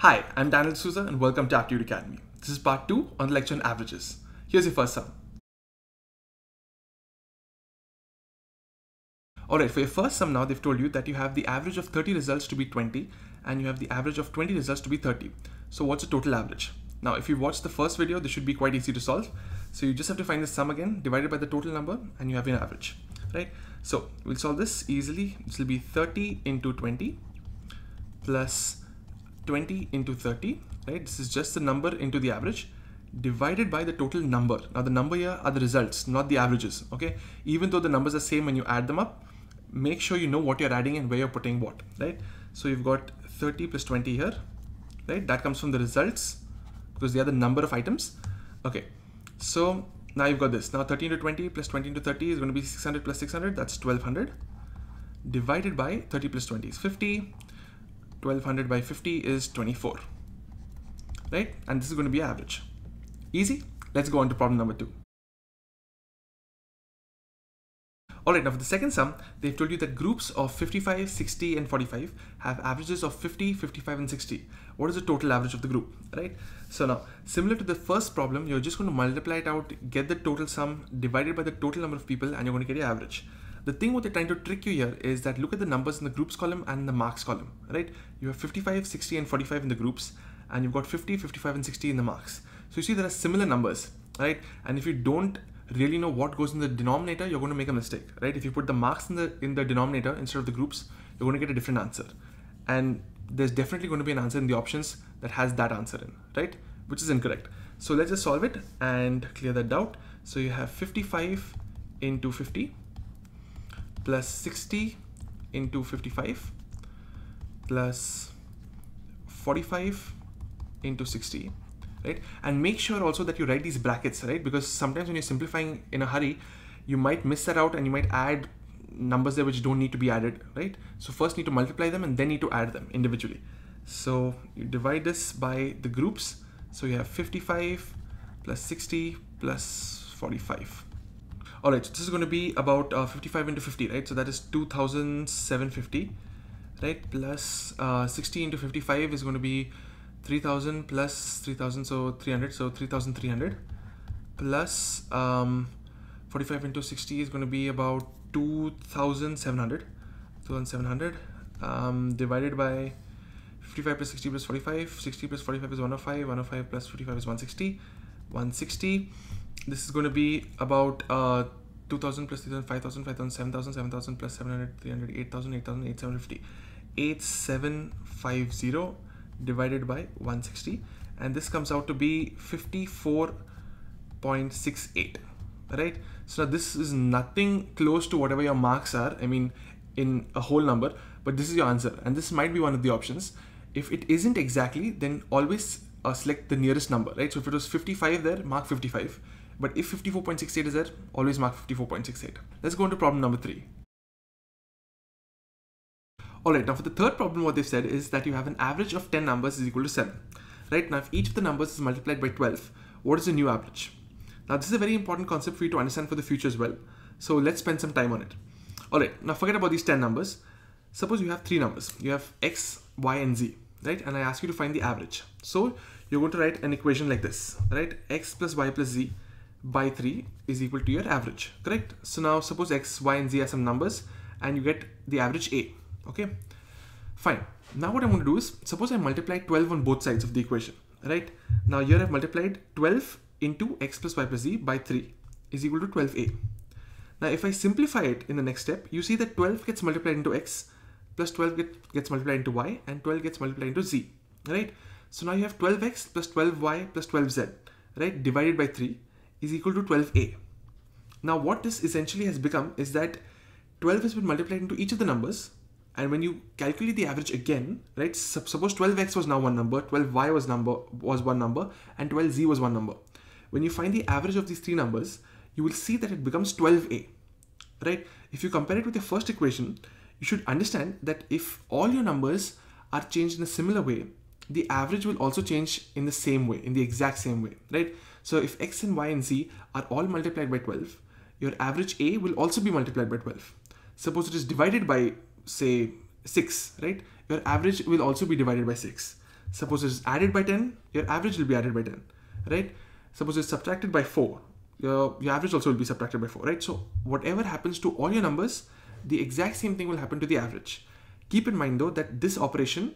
Hi, I'm Daniel D'Souza and welcome to Aptitude Academy. This is part 2 on the lecture on averages. Here's your first sum. Alright, for your first sum now, they've told you that you have the average of 30 results to be 20 and you have the average of 20 results to be 30. So what's the total average? Now, if you watched the first video, this should be quite easy to solve. So you just have to find the sum again, divided by the total number, and you have your average, right? So we'll solve this easily. This will be 30 into 20 plus 20 into 30, right? This is just the number into the average divided by the total number. Now the number here are the results, not the averages, okay? Even though the numbers are same when you add them up, make sure you know what you're adding and where you're putting what, right? So you've got 30 plus 20 here, right? That comes from the results because they are the number of items. Okay, so now you've got this. Now 13 to 20 plus 20 into 30 is going to be 600 plus 600, that's 1200 divided by 30 plus 20 is 50 1200 by 50 is 24 right and this is going to be average easy let's go on to problem number two Alright, now for the second sum, they've told you that groups of 55, 60 and 45 have averages of 50, 55 and 60. What is the total average of the group, right? So now, similar to the first problem, you're just going to multiply it out, get the total sum divided by the total number of people and you're going to get your average. The thing what they're trying to trick you here is that look at the numbers in the groups column and the marks column, right? You have 55, 60 and 45 in the groups and you've got 50, 55 and 60 in the marks. So you see there are similar numbers, right? And if you don't really know what goes in the denominator, you're going to make a mistake, right? If you put the marks in the in the denominator instead of the groups, you're going to get a different answer. And there's definitely going to be an answer in the options that has that answer in, right? Which is incorrect. So let's just solve it and clear that doubt. So you have 55 into 50 plus 60 into 55 plus 45 into 60 right? And make sure also that you write these brackets right? Because sometimes when you're simplifying in a hurry you might miss that out and you might add numbers there which don't need to be added right? So first need to multiply them and then you need to add them individually. So you divide this by the groups. So you have 55 plus 60 plus 45 all right so this is going to be about uh, 55 into 50 right? So that is 2750 right? Plus uh, 60 into 55 is going to be 3000 plus 3000 so 300 so 3300 plus um, 45 into 60 is going to be about 2700 2700 um, divided by 55 plus 60 plus 45 60 plus 45 is 105 105 plus 55 is 160 160 this is going to be about uh, 2000 plus 3000 5000 5000 7000 7000 plus 700 300 8000 8000 8750 8750 divided by 160 and this comes out to be 54.68 right? So now this is nothing close to whatever your marks are i mean in a whole number but this is your answer. And this might be one of the options. If it isn't exactly then always uh, select the nearest number right? So if it was 55 there mark 55 but if 54.68 is there always mark 54.68 let's go on to problem number three Alright, now for the third problem, what they've said is that you have an average of 10 numbers is equal to 7. Right, now if each of the numbers is multiplied by 12, what is the new average? Now this is a very important concept for you to understand for the future as well. So let's spend some time on it. Alright, now forget about these 10 numbers. Suppose you have three numbers. You have x, y, and z, right? And I ask you to find the average. So you're going to write an equation like this, right? x plus y plus z by 3 is equal to your average, correct? So now suppose x, y, and z are some numbers and you get the average a okay? Fine. Now what I'm going to do is suppose I multiply 12 on both sides of the equation right? Now here I've multiplied 12 into x plus y plus z by 3 is equal to 12a now if I simplify it in the next step you see that 12 gets multiplied into x plus 12 get, gets multiplied into y and 12 gets multiplied into z right? So now you have 12x plus 12y plus 12z right? Divided by 3 is equal to 12a now what this essentially has become is that 12 has been multiplied into each of the numbers and when you calculate the average again, right? Suppose 12x was now one number, 12y was number was one number, and 12z was one number. When you find the average of these three numbers, you will see that it becomes 12a, right? If you compare it with the first equation, you should understand that if all your numbers are changed in a similar way, the average will also change in the same way, in the exact same way, right? So if x and y and z are all multiplied by 12, your average a will also be multiplied by 12. Suppose it is divided by say 6 right your average will also be divided by 6 Suppose it's added by 10, your average will be added by 10, right? Suppose it's subtracted by 4, your, your average also will be subtracted by 4, right? So whatever happens to all your numbers, the exact same thing will happen to the average. Keep in mind though that this operation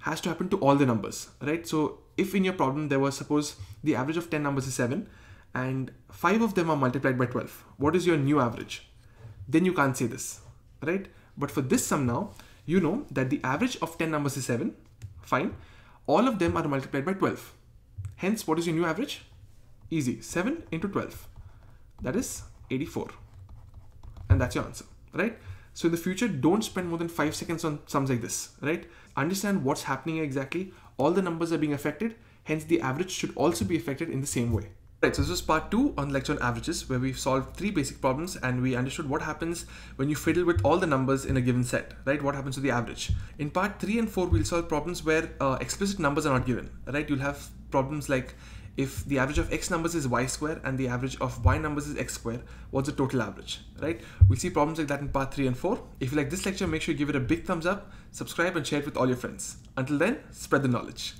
has to happen to all the numbers, right? So if in your problem there was suppose the average of 10 numbers is 7 and 5 of them are multiplied by 12, what is your new average? Then you can't say this, right? But for this sum now, you know that the average of 10 numbers is 7, fine. All of them are multiplied by 12. Hence, what is your new average? Easy, 7 into 12. That is 84. And that's your answer, right? So in the future, don't spend more than five seconds on sums like this, right? Understand what's happening exactly. All the numbers are being affected. Hence the average should also be affected in the same way. Right, so this was part two on lecture on averages where we've solved three basic problems and we understood what happens when you fiddle with all the numbers in a given set, right? What happens to the average. In part three and four, we'll solve problems where uh, explicit numbers are not given, right? You'll have problems like if the average of x numbers is y square and the average of y numbers is x square, what's the total average, right? We'll see problems like that in part 3 and 4. If you like this lecture, make sure you give it a big thumbs up, subscribe and share it with all your friends. Until then, spread the knowledge.